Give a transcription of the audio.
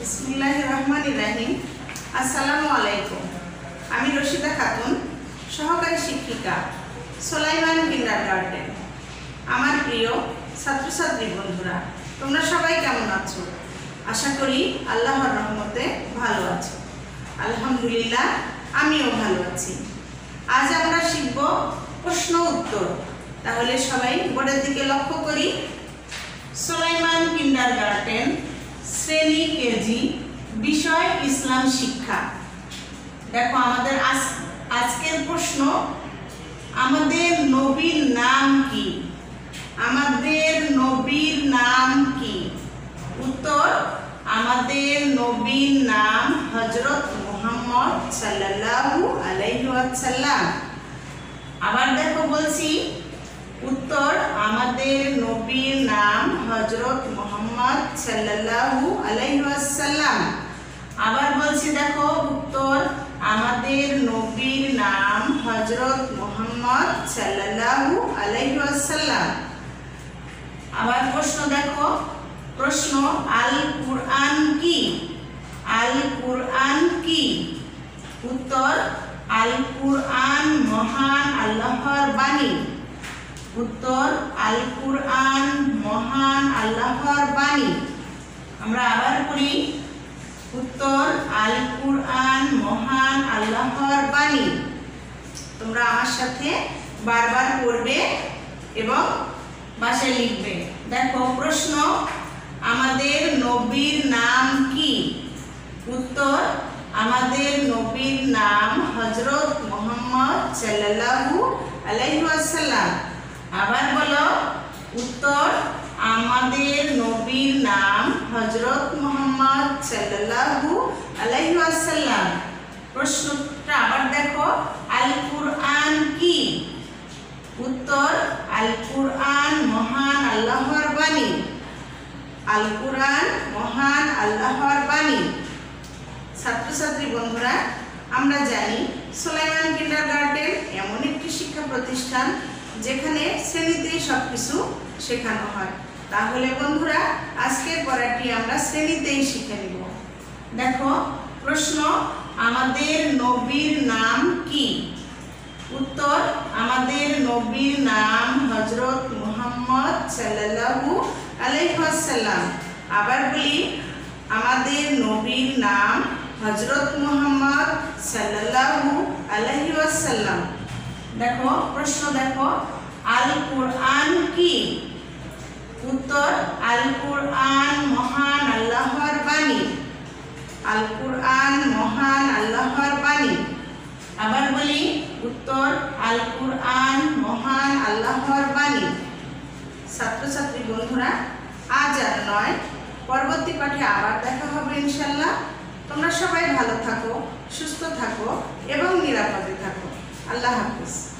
রহমান আসসালামু আলাইকুম আমি রশিদা খাতুন, সহকারী শিক্ষিকা, সোলাইমান কিন্ডার গার্ডেন আমার প্রিয় ছাত্রছাত্রী বন্ধুরা, তোমরা সবাই কেমন আছো? আশা করি আল্লাহর রহমতে ভালো আছো। আলহামদুলিল্লাহ, আমিও ভালো আছি। আজ আমরা শিখব প্রশ্ন উত্তর। তাহলে সবাই বোর্ডের দিকে লক্ষ্য করি। সোলাইমান কিন্ডার গার্ডেন শ্রেণি কেজি বিষয় ইসলাম শিক্ষা। দেখো আমাদের আজ, আজকের প্রশ্ন, আমাদের নবীর নাম কি? আমাদের নবীর নাম কি? উত্তর, আমাদের নবীর নাম হজরত মুহাম্মদ সাল্লাল্লাহু আলাইহি ওয়াসাল্লাম। আবার দেখো বলছি, উত্তর, আমাদের নবীর নাম হজরত মোহাম্মদ সাল্লাল্লাহু আলাইহি ওয়াসাল্লাম। আবার বলছি, দেখো, উত্তর, আমাদের নবীর নাম হযরত মোহাম্মদ সাল্লাল্লাহু আলাইহি ওয়াসাল্লাম। আবার প্রশ্ন, দেখো, প্রশ্ন আল কুরআন কি? আল কুরআন কি? উত্তর আল কুরআন মহান আল্লাহর বাণী। উত্তর আল কুরআন মহান আল্লাহর বাণী। আমরা আবার করি উত্তর, আল কুরআন, মহান আল্লাহর বাণী। তোমরা আমার সাথে বারবার পড়বে এবং বাসায় লিখবে। দেখো, প্রশ্ন, আমাদের নবীর নাম কি? উত্তর, আমাদের নবীর নাম হজরত মোহাম্মদ সাল্লাল্লাহু আলাইহি আবার বলো, উত্তর আমাদের নবীর নাম হজরত মোহাম্মদ সাল্লাল্লাহু আলাইহি ওয়াসাল্লাম। প্রশ্নটা আবার দেখো আল কুরআন কি? উত্তর আল কুরআন মহান আল্লাহর বাণী। আল কুরআন মহান আল্লাহর বাণী। ছাত্রছাত্রী বন্ধুরা, আমরা জানি সোলাইমান কিন্ডার গার্ডেন এমন একটি শিক্ষা প্রতিষ্ঠান যেখানে শ্রেণীতেই সব কিছু শেখানো হয়। তাহলে বন্ধুরা, আজকের পড়াটি আমরা শ্রেণীতেই শিখে নিব। দেখো, প্রশ্ন, আমাদের নবীর নাম কি? উত্তর, আমাদের নবীর নাম হজরত মুহাম্মদ সাল্লাল্লাহু আলাইহি ওয়াসাল্লাম। আবার বলি, আমাদের নবীর নাম হজরত মুহাম্মদ আলাইহি ওয়াসাল্লাম। দেখো, প্রশ্ন দেখো আল কুরআন কি? উত্তর আল কুরআন মহান আল্লাহর বাণী। আল কুরআন মহান আল্লাহর বাণী। আবার বলি, উত্তর আল কুরআন মহান আল্লাহর বাণী। ছাত্রছাত্রী বন্ধুরা, আজ আর নয়, পরবর্তী পাঠে আবার দেখা হবে ইনশাল্লাহ তোমরা সবাই ভালো থাকো, সুস্থ থাকো এবং নিরাপদে থাকো। আল্লাহ হাফিজ।